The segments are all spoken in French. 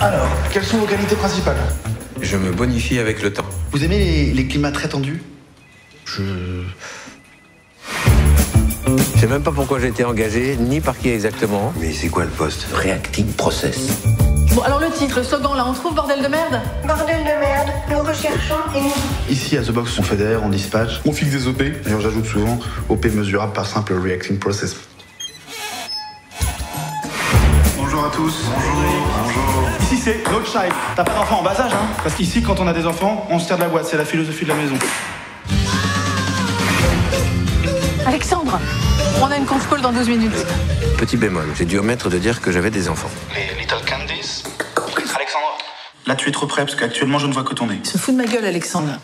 Alors, quelles sont vos qualités principales? Je me bonifie avec le temps. Vous aimez les, les climats très tendus? Je. Je sais même pas pourquoi j'ai été engagé, ni par qui exactement. Mais c'est quoi le poste? Reacting Process. Bon, alors le titre, le slogan là, on trouve bordel de merde? Bordel de merde, nous recherchons une... Ici, à The Box, on fédère, on dispatch, on fixe des OP. D'ailleurs, j'ajoute souvent OP mesurable par simple reacting process. Bonjour à tous. Bonjour. Bonjour. Ici, c'est No Child. T'as pas d'enfant en bas âge, hein Parce qu'ici, quand on a des enfants, on se tire de la boîte. C'est la philosophie de la maison. Alexandre On a une conf call dans 12 minutes. Petit bémol, j'ai dû omettre de dire que j'avais des enfants. Les Little Candies. Alexandre. Là, tu es trop près parce qu'actuellement, je ne vois que ton nez. Se fout de ma gueule, Alexandre.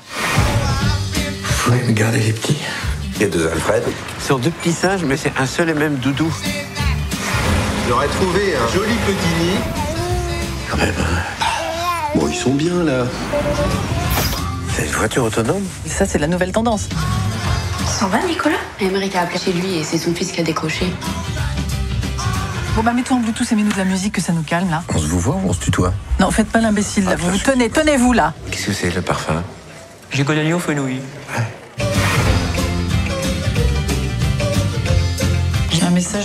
Vous me garder les petits Il y a deux Alfred. Ce sont deux petits singes, mais c'est un seul et même doudou. J'aurais trouvé un joli petit nid. Quand même. Bon, ils sont bien là. C'est une voiture autonome? Et ça, c'est la nouvelle tendance. Ça va, Nicolas? Émeric a appelé chez lui et c'est son fils qui a décroché. Bon, bah, mets-toi en Bluetooth et mets-nous de la musique que ça nous calme, là. On se vous voit ou on se tutoie? Non, faites pas l'imbécile, là. Vous vous tenez, tenez-vous, là. Qu'est-ce que c'est le parfum? J'ai connu au fenouil. J'ai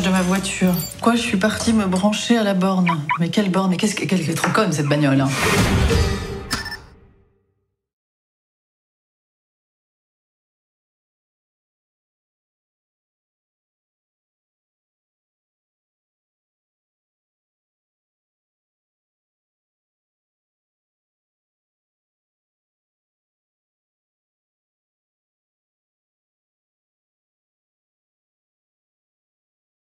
de ma voiture. Quoi, je suis partie me brancher à la borne. Mais quelle borne Mais qu'est-ce que- qu'elle est trop conne, cette bagnole, hein.